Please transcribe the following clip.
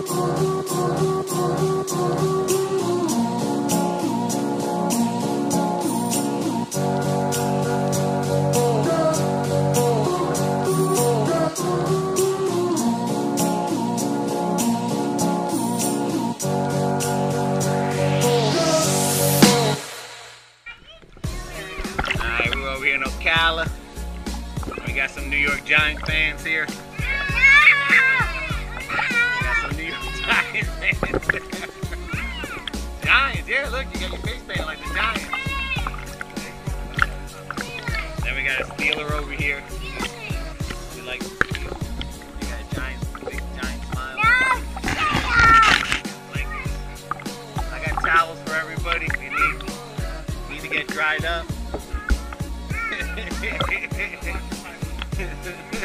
Over here in Ocala. We got some New York Giant fans here. Giants, yeah, look, you got your face painted like the Giants. Then we got a Steeler over here. We like you got a Giants, big Giant smile. Like I got towels for everybody. We need we need to get dried up.